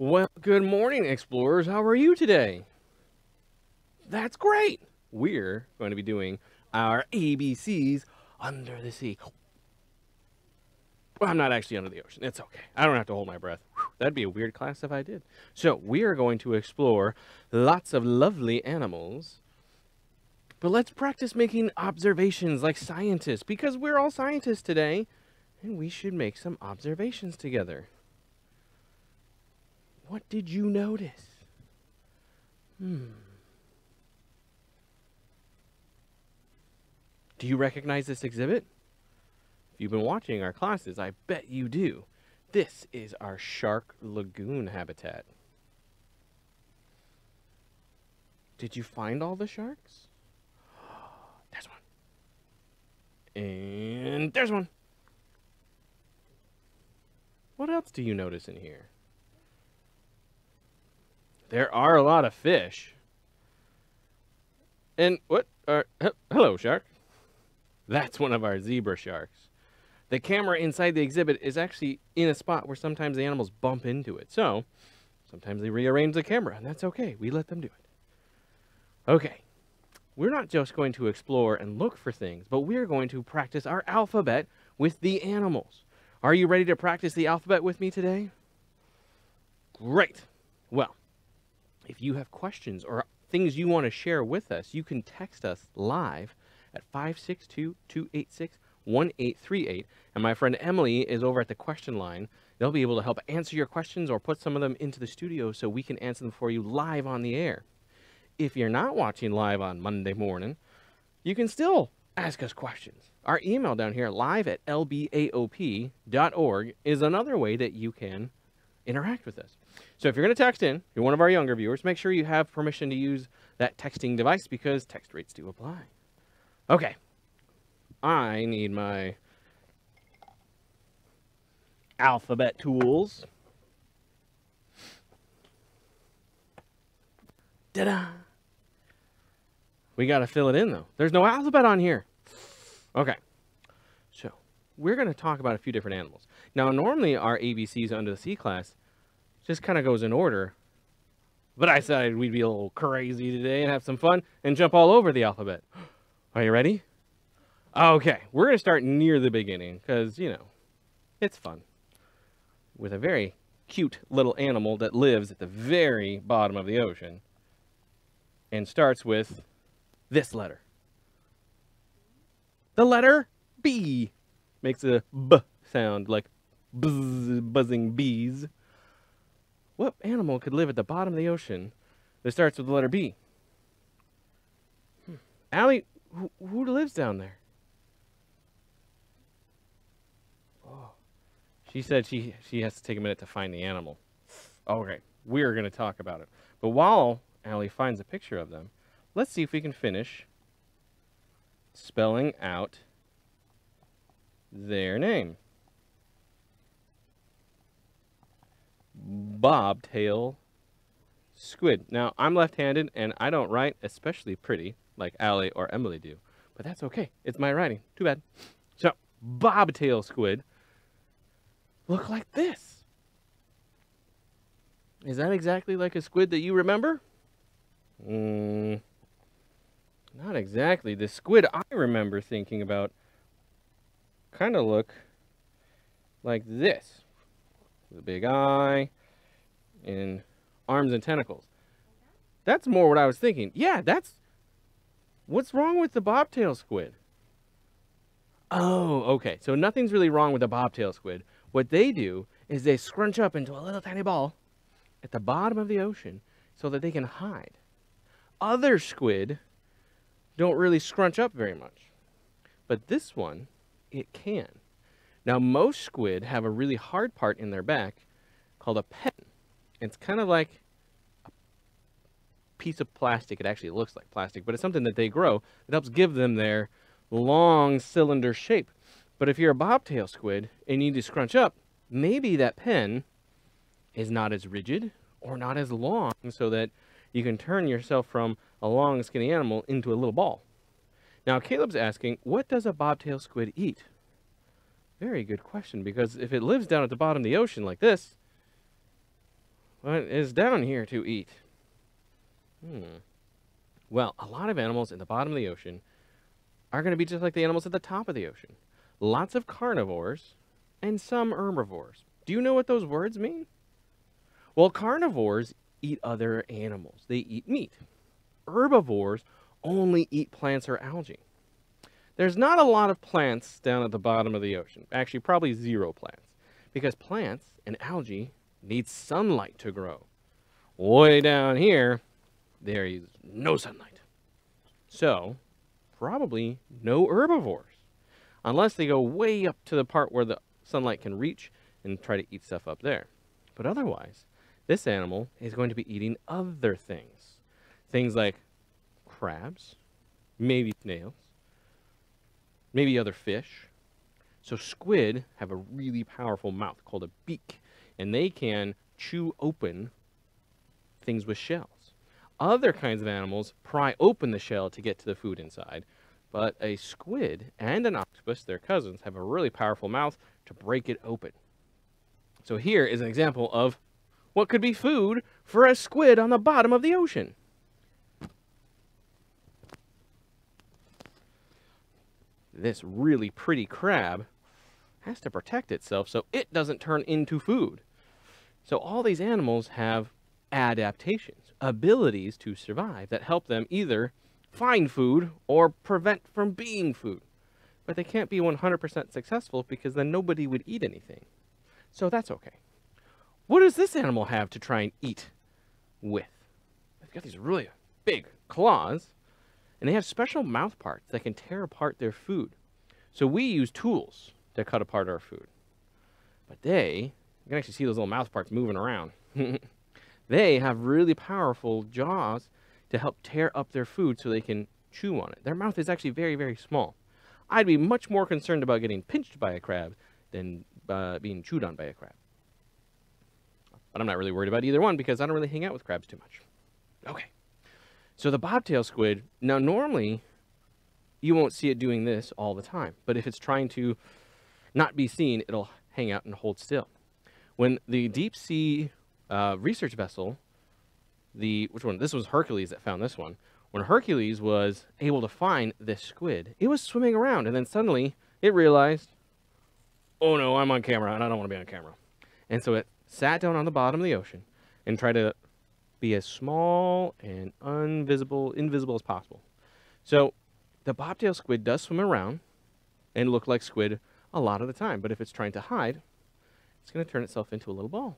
Well, good morning, explorers. How are you today? That's great. We're going to be doing our ABCs under the sea. Well, I'm not actually under the ocean. It's okay. I don't have to hold my breath. That'd be a weird class if I did. So, we are going to explore lots of lovely animals. But let's practice making observations like scientists because we're all scientists today and we should make some observations together. What did you notice? Hmm. Do you recognize this exhibit? If you've been watching our classes, I bet you do. This is our shark lagoon habitat. Did you find all the sharks? There's one. And there's one. What else do you notice in here? There are a lot of fish. And what are. he- Hello, shark. That's one of our zebra sharks. The camera inside the exhibit is actually in a spot where sometimes the animals bump into it. So, sometimes they rearrange the camera, and that's okay. We let them do it. Okay. We're not just going to explore and look for things, but we're going to practice our alphabet with the animals. Are you ready to practice the alphabet with me today? Great. Well, if you have questions or things you want to share with us, you can text us live at 562 286 1838. And my friend Emily is over at the question line. They'll be able to help answer your questions or put some of them into the studio so we can answer them for you live on the air. If you're not watching live on Monday morning, you can still ask us questions. Our email down here, live at lbaop.org, is another way that you can interact with us. So if you're going to text in, you're one of our younger viewers, make sure you have permission to use that texting device because text rates do apply. Okay. I need my alphabet tools. Ta-da! We got to fill it in though. There's no alphabet on here. Okay. So, we're going to talk about a few different animals. Now, normally our ABCs under the sea class just kind of goes in order. But I decided we'd be a little crazy today and have some fun and jump all over the alphabet. Are you ready? Okay, we're going to start near the beginning because, you know, it's fun. With a very cute little animal that lives at the very bottom of the ocean and starts with this letter. The letter B makes a B sound like buzz, buzzing bees. What animal could live at the bottom of the ocean that starts with the letter B? Hmm. Allie, who, who lives down there? Oh, she said she she has to take a minute to find the animal. Okay, we're going to talk about it. But while Allie finds a picture of them, let's see if we can finish spelling out their name. Bobtail squid. Now, I'm left-handed and I don't write especially pretty like Allie or Emily do, but that's okay. It's my writing. Too bad. So, bobtail squid look like this. Is that exactly like a squid that you remember? Mm, not exactly. The squid I remember thinking about kind of look like this. A big eye and arms and tentacles. That's more what I was thinking. Yeah, that's What's wrong with the bobtail squid? Oh, okay. So nothing's really wrong with the bobtail squid. What they do is they scrunch up into a little tiny ball at the bottom of the ocean so that they can hide. Other squid don't really scrunch up very much. But this one, it can. Now, most squid have a really hard part in their back called a pen. It's kind of like a piece of plastic. It actually looks like plastic, but it's something that they grow that helps give them their long cylinder shape. But if you're a bobtail squid and you need to scrunch up, maybe that pen is not as rigid or not as long so that you can turn yourself from a long skinny animal into a little ball. Now Caleb's asking, what does a bobtail squid eat? Very good question because if it lives down at the bottom of the ocean like this, what is down here to eat? Hmm. Well, a lot of animals in the bottom of the ocean are going to be just like the animals at the top of the ocean. Lots of carnivores and some herbivores. Do you know what those words mean? Well, carnivores eat other animals. They eat meat. Herbivores only eat plants or algae. There's not a lot of plants down at the bottom of the ocean. Actually, probably zero plants. Because plants and algae need sunlight to grow. Way down here, there is no sunlight. So, probably no herbivores. Unless they go way up to the part where the sunlight can reach and try to eat stuff up there. But otherwise, this animal is going to be eating other things. Things like crabs, maybe snails, maybe other fish. So squid have a really powerful mouth called a beak, and they can chew open things with shells. Other kinds of animals pry open the shell to get to the food inside, but a squid and an octopus, their cousins, have a really powerful mouth to break it open. So here is an example of what could be food for a squid on the bottom of the ocean. This really pretty crab has to protect itself so it doesn't turn into food. So all these animals have adaptations, abilities to survive that help them either find food or prevent from being food. But they can't be 100% successful because then nobody would eat anything. So that's okay. What does this animal have to try and eat with? They've got these really big claws, and they have special mouth parts that can tear apart their food. So we use tools to cut apart our food. But they, you can actually see those little mouth parts moving around. they have really powerful jaws to help tear up their food so they can chew on it. Their mouth is actually very, very small. I'd be much more concerned about getting pinched by a crab than uh, being chewed on by a crab. But I'm not really worried about either one because I don't really hang out with crabs too much. Okay. So the bobtail squid, now normally you won't see it doing this all the time, but if it's trying to not be seen, it'll hang out and hold still. When the deep sea uh, research vessel the which one? This was Hercules that found this one. When Hercules was able to find this squid, it was swimming around, and then suddenly it realized, "Oh no, I'm on camera, and I don't want to be on camera." And so it sat down on the bottom of the ocean and tried to be as small and invisible, invisible as possible. So the bobtail squid does swim around and look like squid a lot of the time, but if it's trying to hide, it's going to turn itself into a little ball.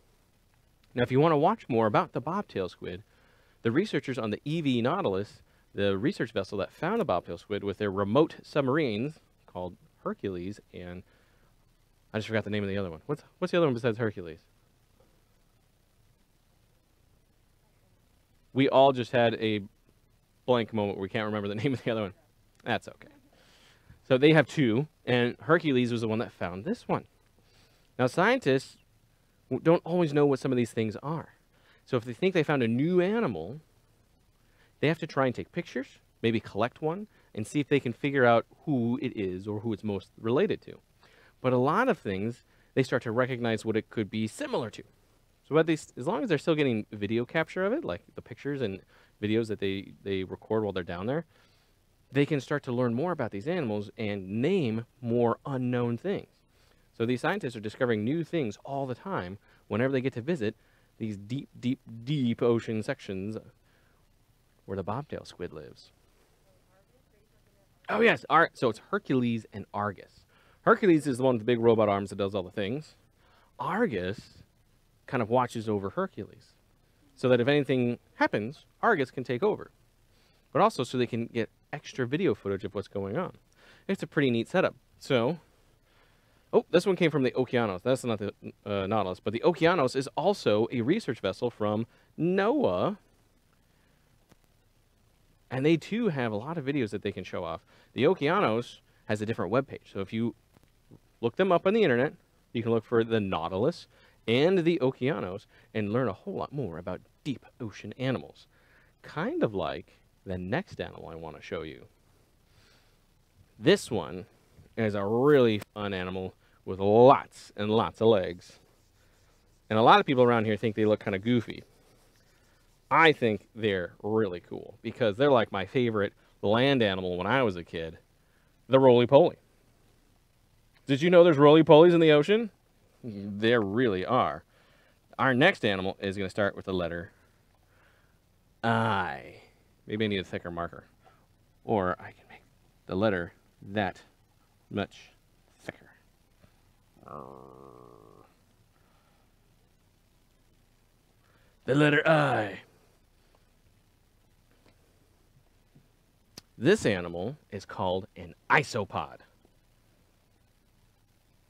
Now, if you want to watch more about the bobtail squid, the researchers on the EV Nautilus, the research vessel that found the bobtail squid with their remote submarines called Hercules and I just forgot the name of the other one. What's what's the other one besides Hercules? We all just had a blank moment where we can't remember the name of the other one. That's okay. So they have two, and Hercules was the one that found this one. Now scientists don't always know what some of these things are. So if they think they found a new animal, they have to try and take pictures, maybe collect one, and see if they can figure out who it is or who it's most related to. But a lot of things, they start to recognize what it could be similar to. So as long as they're still getting video capture of it, like the pictures and videos that they, they record while they're down there, they can start to learn more about these animals and name more unknown things. So these scientists are discovering new things all the time whenever they get to visit these deep, deep, deep ocean sections where the bobtail squid lives. Oh yes, Ar so it's Hercules and Argus. Hercules is the one with the big robot arms that does all the things. Argus kind of watches over Hercules. So that if anything happens, Argus can take over. But also so they can get extra video footage of what's going on. It's a pretty neat setup. So Oh, this one came from the Okeanos. That's not the uh, Nautilus, but the Okeanos is also a research vessel from NOAA. And they too have a lot of videos that they can show off. The Okeanos has a different web page. So if you look them up on the internet, you can look for the Nautilus and the Okeanos and learn a whole lot more about deep ocean animals. Kind of like the next animal I want to show you. This one is a really fun animal with lots and lots of legs. And a lot of people around here think they look kind of goofy. I think they're really cool because they're like my favorite land animal when I was a kid, the roly-poly. Did you know there's roly-polies in the ocean? There really are. Our next animal is going to start with the letter I. Maybe I need a thicker marker. Or I can make the letter that much thicker. The letter I. This animal is called an isopod.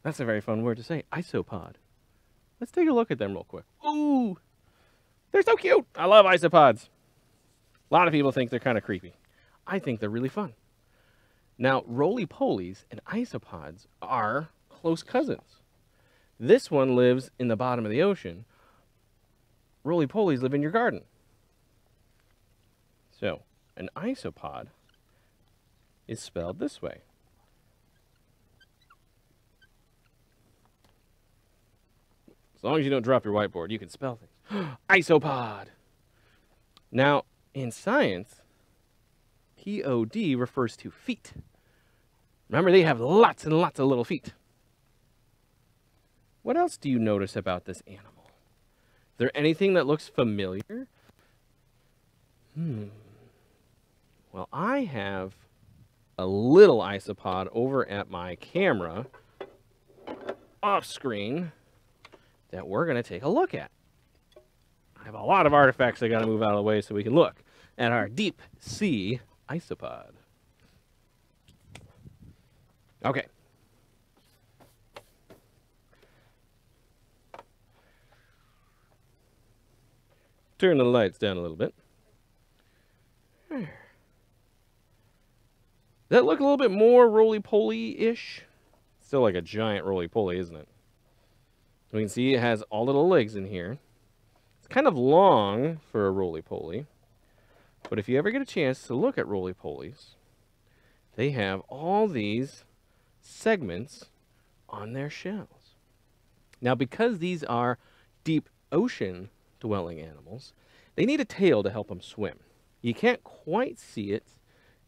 That's a very fun word to say, isopod. Let's take a look at them real quick. Ooh, they're so cute. I love isopods. A lot of people think they're kind of creepy. I think they're really fun. Now, roly-polies and isopods are close cousins. This one lives in the bottom of the ocean. Roly-polies live in your garden. So, an isopod is spelled this way. As long as you don't drop your whiteboard, you can spell things. Isopod. Now, in science, POD refers to feet. Remember, they have lots and lots of little feet. What else do you notice about this animal? Is there anything that looks familiar? Hmm. Well, I have a little isopod over at my camera off screen that we're going to take a look at. I have a lot of artifacts I got to move out of the way so we can look at our deep sea isopod. Okay. Turn the lights down a little bit. Does that look a little bit more roly-poly-ish? Still like a giant roly-poly, isn't it? We can see it has all little legs in here. It's kind of long for a roly-poly. But if you ever get a chance to look at roly-polies, they have all these segments on their shells. Now, because these are deep ocean dwelling animals, they need a tail to help them swim. You can't quite see it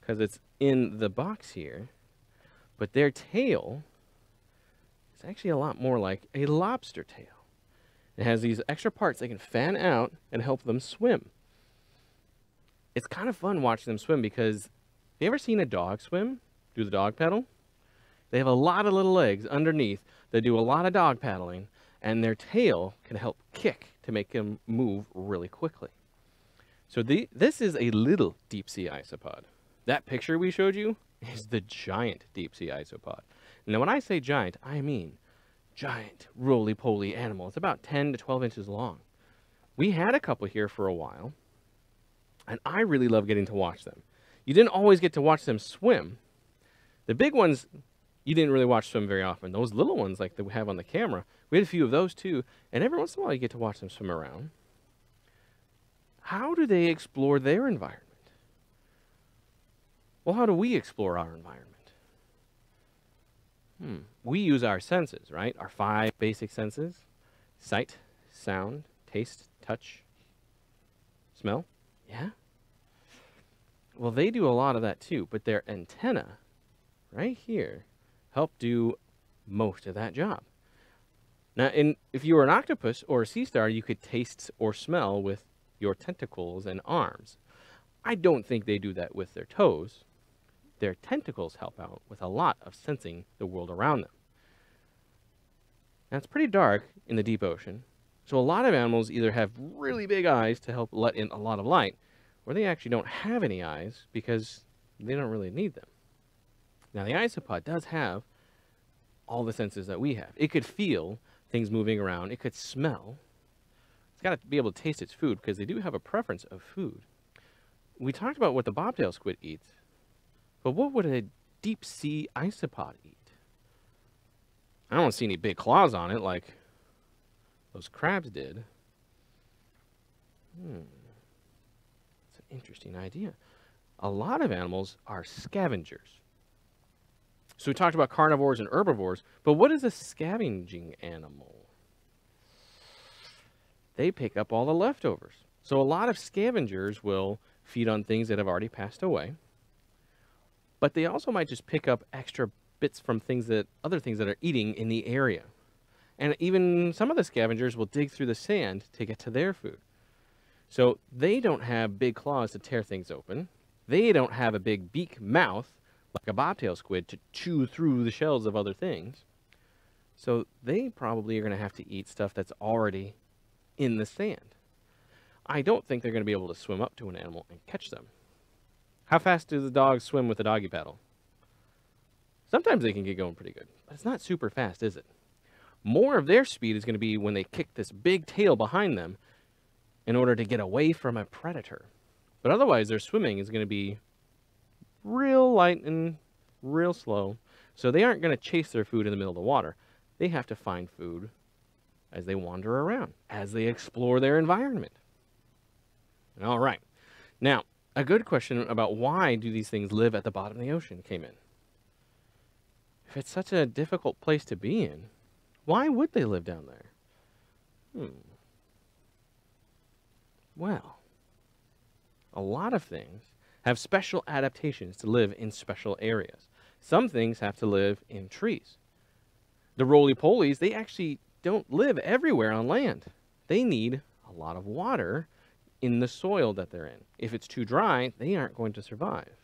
because it's in the box here, but their tail is actually a lot more like a lobster tail. It has these extra parts that can fan out and help them swim. It's kind of fun watching them swim because have you ever seen a dog swim? Do the dog paddle? They have a lot of little legs underneath that do a lot of dog paddling, and their tail can help kick to make them move really quickly. So the, this is a little deep sea isopod. That picture we showed you is the giant deep sea isopod. Now when I say giant, I mean giant roly-poly animal. It's about 10 to 12 inches long. We had a couple here for a while, and I really love getting to watch them. You didn't always get to watch them swim. The big ones, you didn't really watch swim very often. Those little ones, like that we have on the camera, we had a few of those too, and every once in a while you get to watch them swim around. How do they explore their environment? Well, how do we explore our environment? Hmm. We use our senses, right? Our five basic senses sight, sound, taste, touch, smell. Yeah? Well, they do a lot of that too, but their antenna right here help do most of that job. Now, in, if you were an octopus or a sea star, you could taste or smell with your tentacles and arms. I don't think they do that with their toes. Their tentacles help out with a lot of sensing the world around them. Now, it's pretty dark in the deep ocean, so a lot of animals either have really big eyes to help let in a lot of light, or they actually don't have any eyes because they don't really need them. Now, the isopod does have all the senses that we have. It could feel things moving around. It could smell. It's got to be able to taste its food because they do have a preference of food. We talked about what the bobtail squid eats, but what would a deep sea isopod eat? I don't see any big claws on it like those crabs did. Hmm. It's an interesting idea. A lot of animals are scavengers. So we talked about carnivores and herbivores, but what is a scavenging animal? they pick up all the leftovers. So a lot of scavengers will feed on things that have already passed away. But they also might just pick up extra bits from things that other things that are eating in the area. And even some of the scavengers will dig through the sand to get to their food. So they don't have big claws to tear things open. They don't have a big beak mouth like a bobtail squid to chew through the shells of other things. So they probably are going to have to eat stuff that's already in the sand. I don't think they're going to be able to swim up to an animal and catch them. How fast do the dogs swim with a doggy paddle? Sometimes they can get going pretty good, but it's not super fast, is it? More of their speed is going to be when they kick this big tail behind them in order to get away from a predator. But otherwise, their swimming is going to be real light and real slow. So they aren't going to chase their food in the middle of the water. They have to find food as they wander around, as they explore their environment. All right. Now, a good question about why do these things live at the bottom of the ocean came in. If it's such a difficult place to be in, why would they live down there? Hmm. Well, a lot of things have special adaptations to live in special areas. Some things have to live in trees. The roly-polies, they actually don't live everywhere on land. They need a lot of water in the soil that they're in. If it's too dry, they aren't going to survive.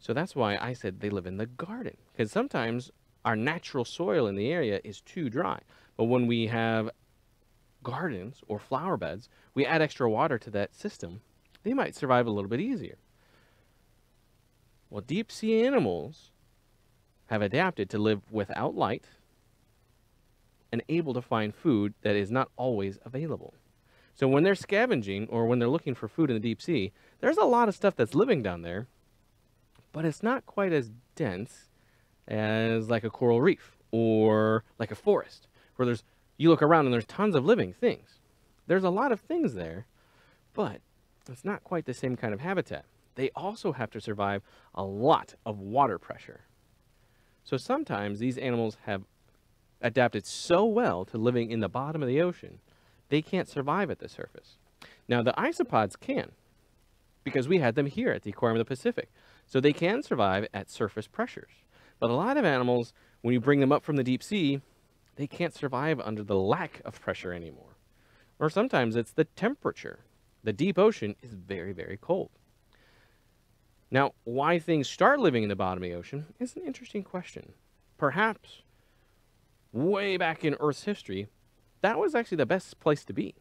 So that's why I said they live in the garden. Because sometimes our natural soil in the area is too dry. But when we have gardens or flower beds, we add extra water to that system, they might survive a little bit easier. Well, deep sea animals have adapted to live without light and able to find food that is not always available. So when they're scavenging or when they're looking for food in the deep sea, there's a lot of stuff that's living down there, but it's not quite as dense as like a coral reef or like a forest where there's you look around and there's tons of living things. There's a lot of things there, but it's not quite the same kind of habitat. They also have to survive a lot of water pressure. So sometimes these animals have adapted so well to living in the bottom of the ocean, they can't survive at the surface. Now, the isopods can, because we had them here at the Aquarium of the Pacific. So they can survive at surface pressures. But a lot of animals, when you bring them up from the deep sea, they can't survive under the lack of pressure anymore. Or sometimes it's the temperature. The deep ocean is very, very cold. Now, why things start living in the bottom of the ocean is an interesting question. Perhaps way back in Earth's history, that was actually the best place to be.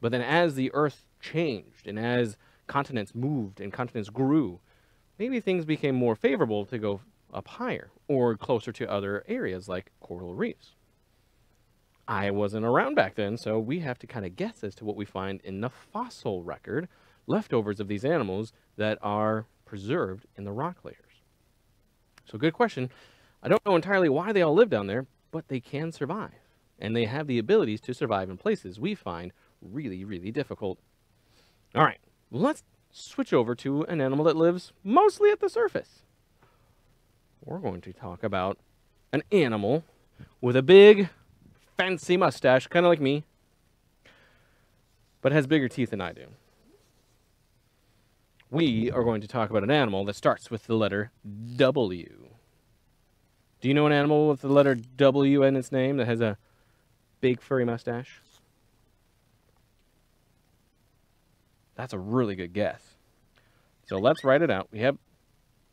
But then as the Earth changed and as continents moved and continents grew, maybe things became more favorable to go up higher or closer to other areas like coral reefs. I wasn't around back then, so we have to kind of guess as to what we find in the fossil record, leftovers of these animals that are preserved in the rock layers. So good question. I don't know entirely why they all live down there, but they can survive. And they have the abilities to survive in places we find really, really difficult. All right, let's switch over to an animal that lives mostly at the surface. We're going to talk about an animal with a big fancy mustache, kind of like me, but has bigger teeth than I do. We are going to talk about an animal that starts with the letter W. Do you know an animal with the letter W in its name that has a big furry mustache? That's a really good guess. So let's write it out. We have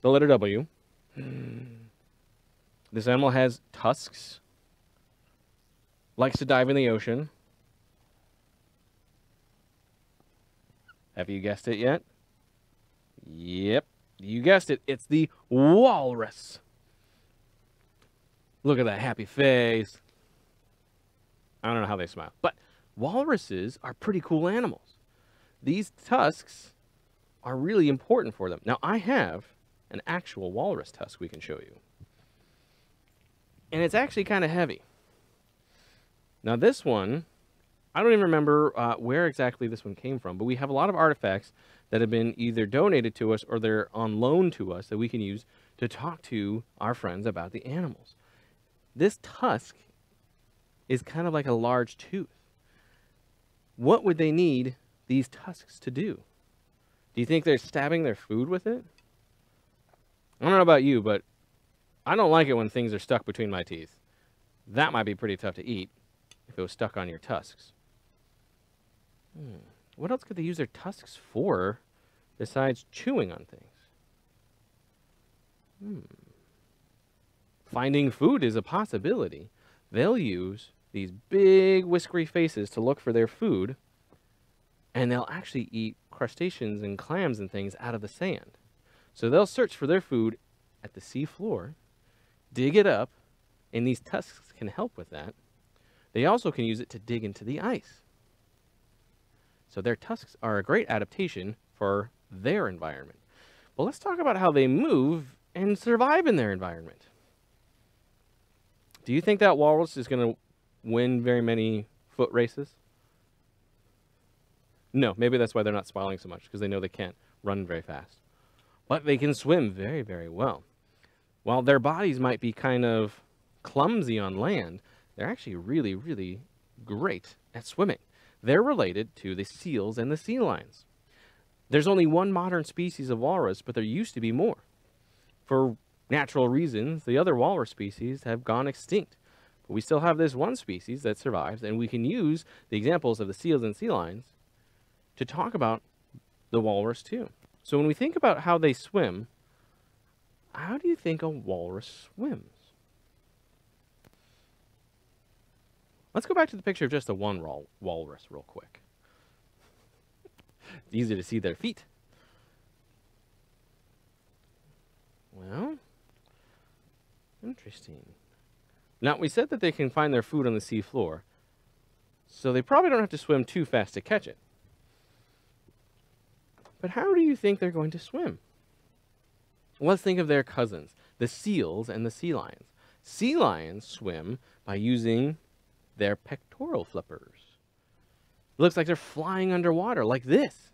the letter W. This animal has tusks likes to dive in the ocean. Have you guessed it yet? Yep, you guessed it. It's the walrus. Look at that happy face. I don't know how they smile, but walruses are pretty cool animals. These tusks are really important for them. Now, I have an actual walrus tusk we can show you. And it's actually kind of heavy. Now this one, I don't even remember uh, where exactly this one came from, but we have a lot of artifacts that have been either donated to us or they're on loan to us that we can use to talk to our friends about the animals. This tusk is kind of like a large tooth. what would they need these tusks to do? Do you think they're stabbing their food with it? I don't know about you, but I don't like it when things are stuck between my teeth. That might be pretty tough to eat if it was stuck on your tusks. Hmm. What else could they use their tusks for besides chewing on things? Hmm. Finding food is a possibility. They'll use these big whiskery faces to look for their food, and they'll actually eat crustaceans and clams and things out of the sand. So they'll search for their food at the sea floor, dig it up, and these tusks can help with that. They also can use it to dig into the ice. So their tusks are a great adaptation for their environment. But let's talk about how they move and survive in their environment. Do you think that walrus is going to win very many foot races? No, maybe that's why they're not smiling so much, because they know they can't run very fast. But they can swim very, very well. While their bodies might be kind of clumsy on land, they're actually really, really great at swimming. They're related to the seals and the sea lions. There's only one modern species of walrus, but there used to be more. For natural reasons, the other walrus species have gone extinct. But we still have this one species that survives, and we can use the examples of the seals and sea lions to talk about the walrus too. So when we think about how they swim, how do you think a walrus swims? Let's go back to the picture of just the one wal walrus real quick. it's easy to see their feet. Well, Interesting. Now, we said that they can find their food on the sea floor, so they probably don't have to swim too fast to catch it. But how do you think they're going to swim? Let's think of their cousins, the seals and the sea lions. Sea lions swim by using their pectoral flippers. It looks like they're flying underwater, like this.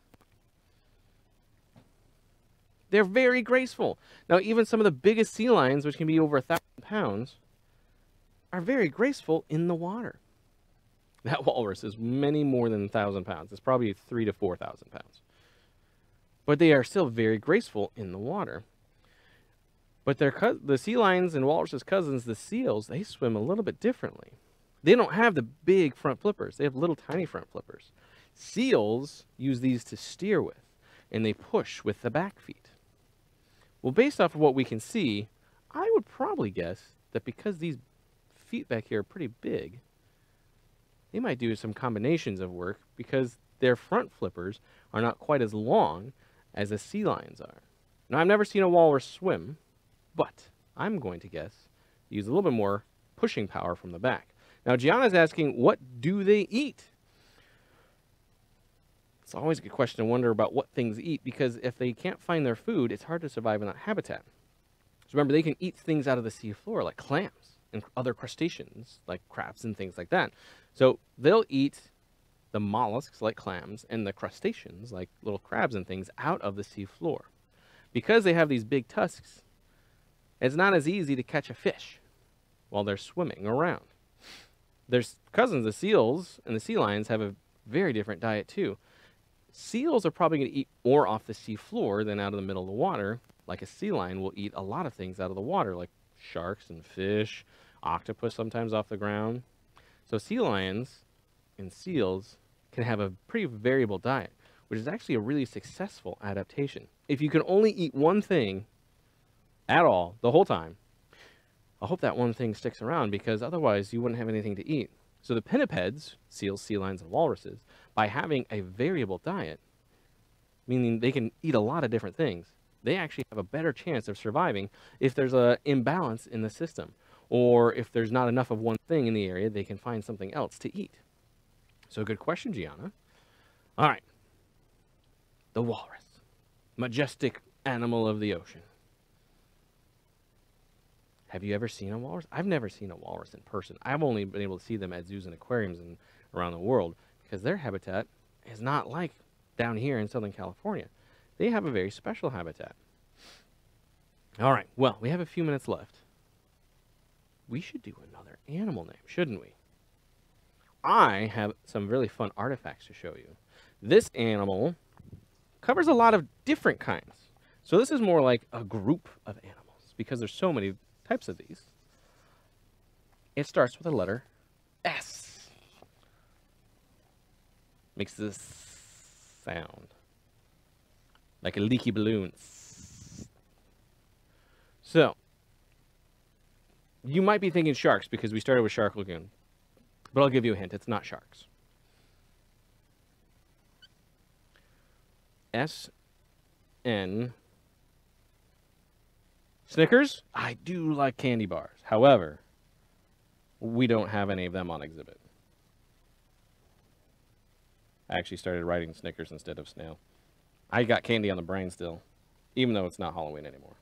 They're very graceful. Now, even some of the biggest sea lions, which can be over a thousand pounds, are very graceful in the water. That walrus is many more than a thousand pounds. It's probably three to four thousand pounds. But they are still very graceful in the water. But their the sea lions and walrus's cousins, the seals, they swim a little bit differently. They don't have the big front flippers. They have little tiny front flippers. Seals use these to steer with, and they push with the back feet. Well, based off of what we can see, I would probably guess that because these feet back here are pretty big, they might do some combinations of work because their front flippers are not quite as long as the sea lions are. Now, I've never seen a walrus swim, but I'm going to guess use a little bit more pushing power from the back. Now, Gianna's asking, what do they eat? It's always a good question to wonder about what things eat because if they can't find their food, it's hard to survive in that habitat. So remember, they can eat things out of the sea floor like clams and other crustaceans like crabs and things like that. So they'll eat the mollusks like clams and the crustaceans like little crabs and things out of the sea floor. Because they have these big tusks, it's not as easy to catch a fish while they're swimming around. Their cousins, the seals and the sea lions, have a very different diet too. Seals are probably going to eat more off the sea floor than out of the middle of the water. Like a sea lion will eat a lot of things out of the water, like sharks and fish, octopus sometimes off the ground. So sea lions and seals can have a pretty variable diet, which is actually a really successful adaptation. If you can only eat one thing at all the whole time, I hope that one thing sticks around because otherwise you wouldn't have anything to eat. So the pinnipeds, seals, sea lions, and walruses, by having a variable diet, meaning they can eat a lot of different things, they actually have a better chance of surviving if there's an imbalance in the system. Or if there's not enough of one thing in the area, they can find something else to eat. So good question, Gianna. All right. The walrus. Majestic animal of the ocean. Have you ever seen a walrus? I've never seen a walrus in person. I've only been able to see them at zoos and aquariums and around the world because their habitat is not like down here in Southern California. They have a very special habitat. All right, well, we have a few minutes left. We should do another animal name, shouldn't we? I have some really fun artifacts to show you. This animal covers a lot of different kinds. So this is more like a group of animals because there's so many types of these. It starts with a letter S. Makes this sound like a leaky balloon. So, you might be thinking sharks because we started with Shark Lagoon. But I'll give you a hint. It's not sharks. S N Snickers? I do like candy bars. However, we don't have any of them on exhibit. I actually started writing Snickers instead of snail. I got candy on the brain still, even though it's not Halloween anymore.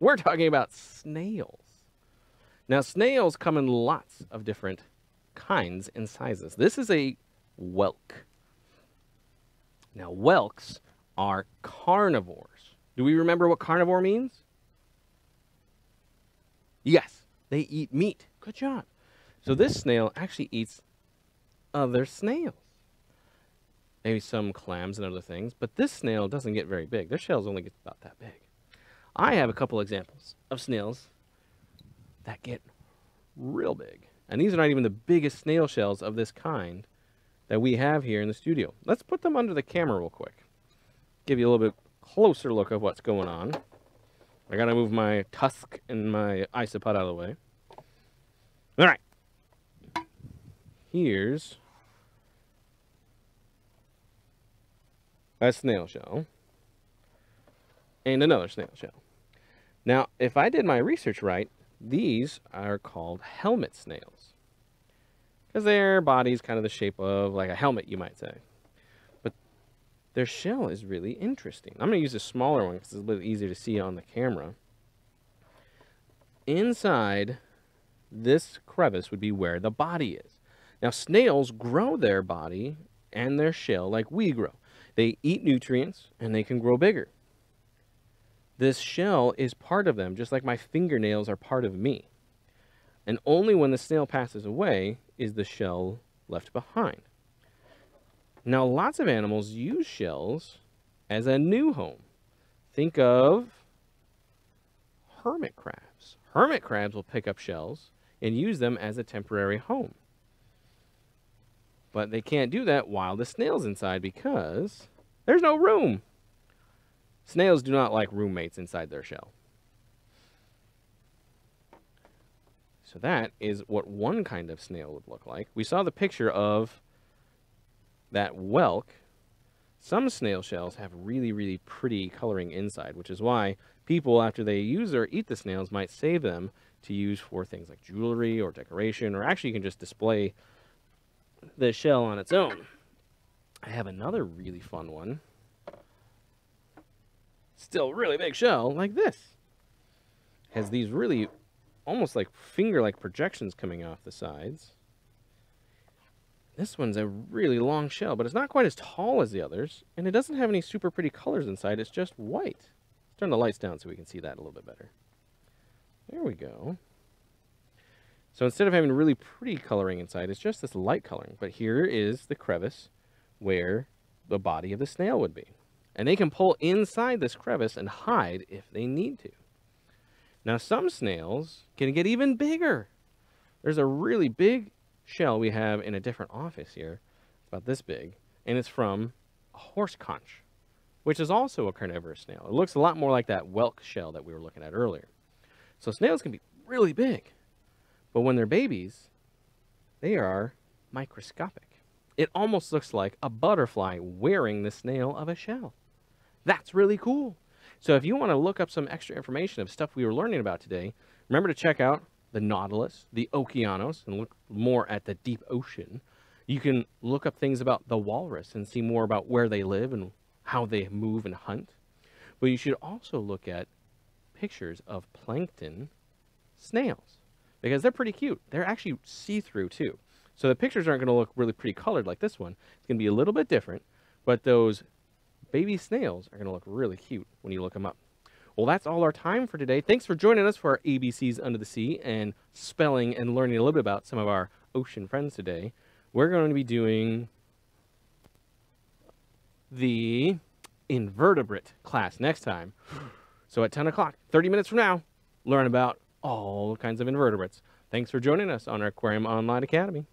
We're talking about snails. Now, snails come in lots of different kinds and sizes. This is a whelk. Now, whelks are carnivores. Do we remember what carnivore means? Yes, they eat meat. Good job. So this snail actually eats other snails. Maybe some clams and other things, but this snail doesn't get very big. Their shells only get about that big. I have a couple examples of snails that get real big. And these are not even the biggest snail shells of this kind that we have here in the studio. Let's put them under the camera real quick. Give you a little bit closer look of what's going on. I gotta move my tusk and my isopod out of the way. All right. Here's a snail shell and another snail shell. Now, if I did my research right, these are called helmet snails because their body's kind of the shape of like a helmet, you might say. But their shell is really interesting. I'm going to use a smaller one because it's a little easier to see on the camera. Inside this crevice would be where the body is. Now, snails grow their body and their shell like we grow. They eat nutrients and they can grow bigger. This shell is part of them, just like my fingernails are part of me. And only when the snail passes away is the shell left behind. Now, lots of animals use shells as a new home. Think of hermit crabs. Hermit crabs will pick up shells and use them as a temporary home. But they can't do that while the snail's inside because there's no room. Snails do not like roommates inside their shell. So that is what one kind of snail would look like. We saw the picture of that whelk. Some snail shells have really, really pretty coloring inside, which is why people, after they use or eat the snails, might save them to use for things like jewelry or decoration, or actually you can just display the shell on its own. I have another really fun one still really big shell like this. Has these really almost like finger-like projections coming off the sides. This one's a really long shell, but it's not quite as tall as the others, and it doesn't have any super pretty colors inside. It's just white. Let's turn the lights down so we can see that a little bit better. There we go. So instead of having really pretty coloring inside, it's just this light coloring. But here is the crevice where the body of the snail would be. And they can pull inside this crevice and hide if they need to. Now, some snails can get even bigger. There's a really big shell we have in a different office here. It's about this big. And it's from a horse conch, which is also a carnivorous snail. It looks a lot more like that whelk shell that we were looking at earlier. So snails can be really big. But when they're babies, they are microscopic. It almost looks like a butterfly wearing the snail of a shell. That's really cool. So if you want to look up some extra information of stuff we were learning about today, remember to check out the Nautilus, the Okeanos, and look more at the deep ocean. You can look up things about the walrus and see more about where they live and how they move and hunt. But you should also look at pictures of plankton snails because they're pretty cute. They're actually see-through too. So the pictures aren't going to look really pretty colored like this one. It's going to be a little bit different, but those baby snails are going to look really cute when you look them up. Well, that's all our time for today. Thanks for joining us for our ABCs Under the Sea and spelling and learning a little bit about some of our ocean friends today. We're going to be doing the invertebrate class next time. So at 10 o'clock, 30 minutes from now, learn about all kinds of invertebrates. Thanks for joining us on our Aquarium Online Academy.